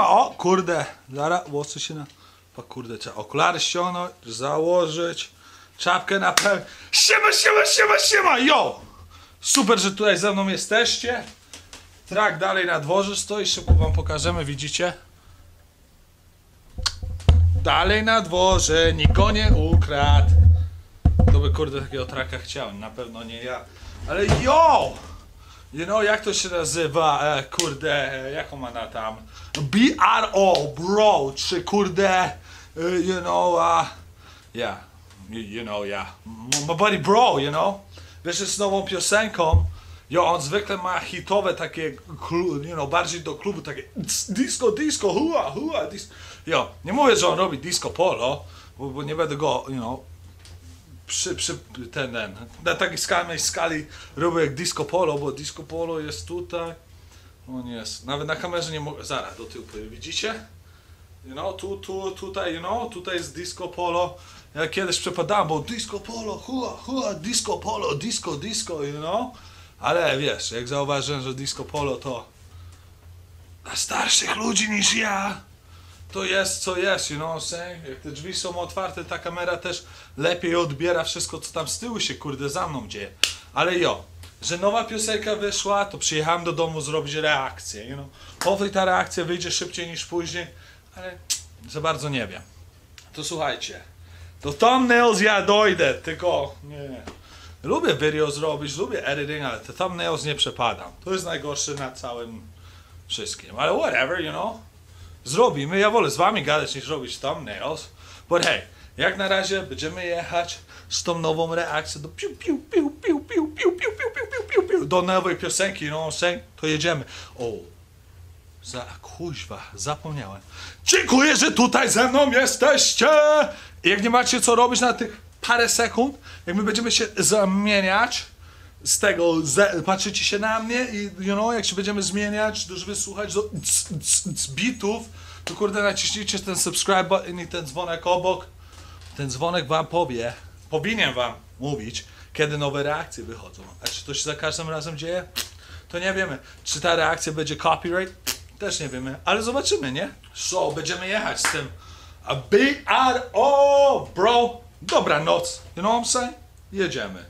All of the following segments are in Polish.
siema, o kurde, zaraz włosy się na... O kurde, trzeba okulary ściągnąć, założyć, czapkę na pewno. Siema, siema, siema, siema, yo! Super, że tutaj ze mną jesteście. Trak dalej na dworze stoi, szybko wam pokażemy, widzicie? Dalej na dworze, nikt go nie ukradł. To by kurde takiego traka chciał, na pewno nie ja. Ale yo! You know, jak to się nazywa, e, kurde, e, jaką ma na tam? BRO, bro, czy kurde, e, you know, uh, yeah, you, you know, yeah, my buddy bro, you know? Wiesz, z nową piosenką, jo, on zwykle ma hitowe takie, you know, bardziej do klubu, takie disco, disco, hua, hua, disco. Jo, nie mówię, że on robi disco polo, bo, bo nie będę go, you know, przy, przy ten, ten, na takiej skalnej skali robię jak disco polo, bo disco polo jest tutaj. On jest, nawet na kamerze nie mogę, zaraz do tyłu, widzicie? You know, tu, tu, tutaj, you know, tutaj jest disco polo. Ja kiedyś przepadałem, bo disco polo, hua, hua, disco polo, disco, disco, you know? Ale wiesz, jak zauważyłem, że disco polo to dla starszych ludzi niż ja, to jest co jest, you know what I'm saying? Jak te drzwi są otwarte, ta kamera też lepiej odbiera wszystko, co tam z tyłu się, kurde, za mną dzieje. Ale jo, że nowa piosenka wyszła, to przyjechałem do domu zrobić reakcję, you know? Hopefully ta reakcja wyjdzie szybciej niż później, ale za bardzo nie wiem. To słuchajcie, do thumbnails ja dojdę, tylko nie. Lubię video zrobić, lubię editing, ale te thumbnails nie przepadam. To jest najgorsze na całym wszystkim. Ale whatever, you know zrobimy. Ja wolę z wami gadać niż robić thumbnails. But hey, jak na razie będziemy jechać z tą nową reakcją do piu piu piu piu piu piu piu piu piu piu piu piu do nowej piosenki, I'm saying? To jedziemy. O, za kuźwa, zapomniałem. Dziękuję, że tutaj ze mną jesteście! Jak nie macie co robić na tych parę sekund, jak my będziemy się zamieniać z tego, patrzycie się na mnie i you know, jak się będziemy zmieniać, żeby słuchać do c, c, c, bitów, to kurde naciśnijcie ten subscribe button i ten dzwonek obok. Ten dzwonek wam powie, powinien wam mówić, kiedy nowe reakcje wychodzą. A czy to się za każdym razem dzieje? To nie wiemy. Czy ta reakcja będzie copyright? Też nie wiemy, ale zobaczymy, nie? So, będziemy jechać z tym a BRO, bro. Dobra noc, you know what I'm saying? Jedziemy.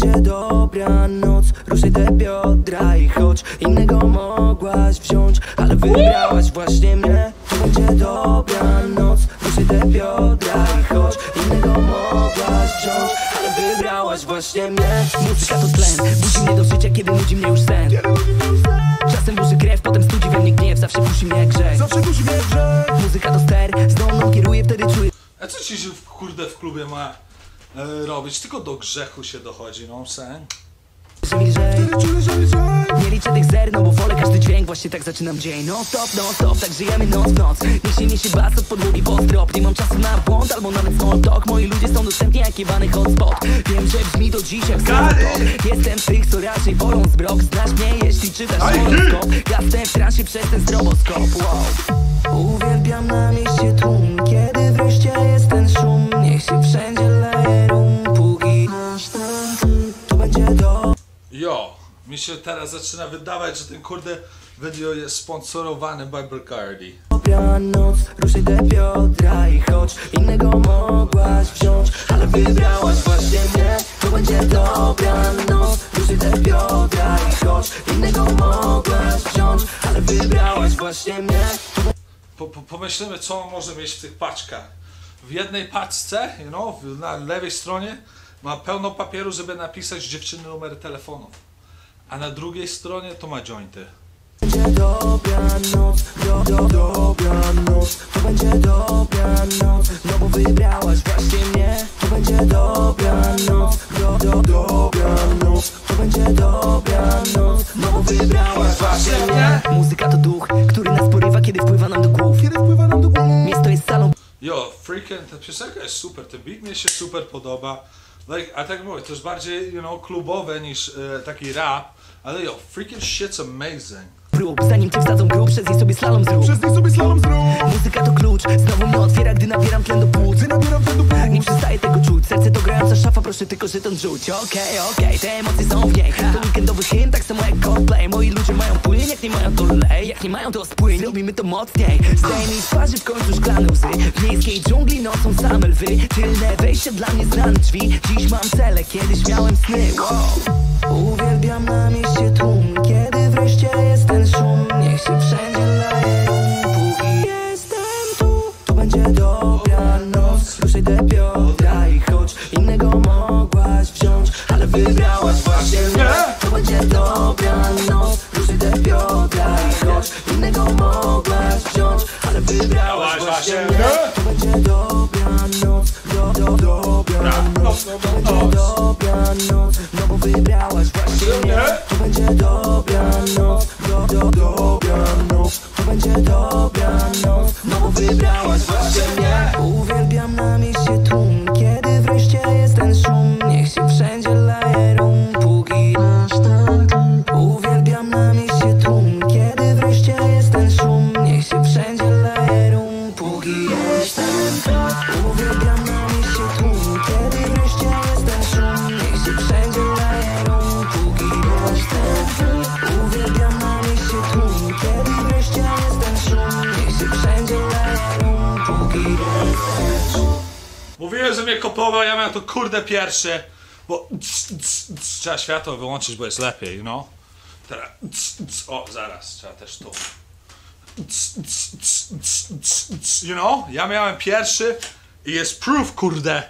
Będzie dobra noc, ruszaj te biodra i chodź. Innego mogłaś wziąć, ale wybrałaś właśnie mnie. To będzie dobra noc, ruszaj te biodra i chodź. Innego mogłaś wziąć, ale wybrałaś właśnie mnie. Muzyka to tlen, budzi mnie do życia, kiedy nudzi mnie już sen. Czasem burzy krew, potem studzi we mnie gniew, zawsze kusi mnie grzech. Zawsze kusi mnie grzech. Muzyka to ster, znowu mną kieruje, wtedy czuję A co ci się w- kurde w klubie ma robić? Tylko do grzechu się dochodzi, no sen. Nie liczę tych zer, no bo wolę każdy dźwięk Właśnie tak zaczynam dzień. No stop, no stop, tak żyjemy noc w noc Niech się niesie bas od podłogi po strop. Nie mam czasu na błąd albo nawet small talk. Moi ludzie są dostępni jak jebany hotspot. Wiem, że brzmi to dziś jak samotop Jestem z tych, co raczej wolą zbrok. Znasz mnie, jeśli czytasz horoskop Gasnę w transie przez ten stroboskop. Wow. Uwielbiam na mieście tłum Kiedy będzie do Jo, mi się teraz zaczyna wydawać, że ten kurde video jest sponsorowany by Bacardi. Dobra noc, ruszaj te biodra i chodź Innego mogłaś wziąć, ale wybrałaś właśnie mnie To będzie dobra noc, ruszaj te biodra i chodź Innego mogłaś wziąć, ale wybrałaś właśnie mnie Po, po, pomyślimy, co on może mieć w tych paczkach. W jednej paczce, you know, na lewej stronie ma pełno papieru, żeby napisać dziewczyny numer telefonu. A na drugiej stronie to ma jointy. Będzie dobra noc, do, do, dobra noc To będzie dobra noc, no bo wybrałaś właśnie mnie. To będzie dobra noc, do, do, dobra noc To będzie dobra noc, no bo wybrałaś właśnie mnie. Muzyka to duch, który nas porywa, kiedy wpływa nam do głów. Kiedy wpływa nam do głów. Miasto jest salą. Jo, freaking, ta piosenka jest super, ten beat mi się super podoba. Like, a tak mówię, to jest bardziej, you know, klubowe niż e, taki rap, ale jo, freaking shit's amazing. prób Zanim cię wsadzą grób, przez nie sobie slalom zrób. Przez nich sobie slalom zrób. Muzyka to klucz, znowu mnie otwiera, gdy nabieram tlen do płuc. Gdy nabieram ten do pół Nie przestaję tego czuć, serce to grająca szafa, proszę tylko żeton rzuć Okej, okej, te emocje są w niej To weekendowy hymn, nie mają to lej Jak nie mają to spłyń, robimy to mocniej. Zdejmij twarzy w końcu szklane łzy. W miejskiej dżungli nocą same lwy. Tylne wejście dla mnie znane drzwi. Dziś mam cele, kiedyś miałem sny. Wow. Wybrałaś właśnie mnie kopował, ja miałem to kurde pierwsze. Bo trzeba światło wyłączyć, bo jest lepiej, know? Teraz. O, zaraz, trzeba też tu. You know? Ja miałem pierwszy i jest proof, kurde.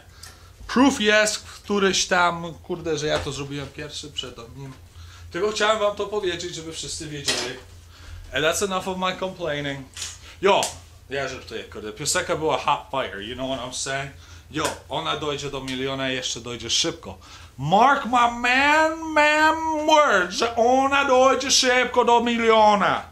Proof jest któryś tam, kurde, że ja to zrobiłem pierwszy przed nim. Tylko chciałem wam to powiedzieć, żeby wszyscy wiedzieli. And that's enough of my complaining. Jo, ja żartuję, kurde. Piosenka była hot fire, you know what I'm saying? Jo, ona dojdzie do miliona i jeszcze dojdzie szybko. Mark my man, man word, że ona dojdzie szybko do miliona.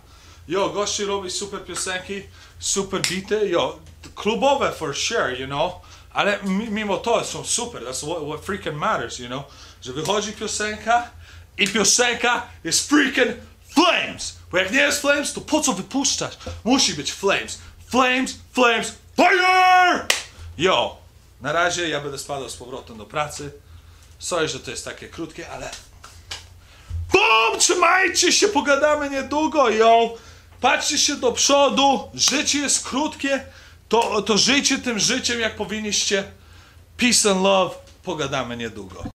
Jo, gości robi super piosenki, super bity, jo, klubowe for sure, you know, ale mi- mimo to są super, that's what, what freaking matters, you know, że wychodzi piosenka i piosenka jest freaking flames, bo jak nie jest flames, to po co wypuszczać? Musi być flames, flames, flames, fire! Jo, na razie ja będę spadał z powrotem do pracy, sorry, że to jest takie krótkie, ale Bum! Trzymajcie się, pogadamy niedługo, yo! Patrzcie się do przodu, życie jest krótkie, to, to żyjcie tym życiem, jak powinniście. Peace and love, pogadamy niedługo.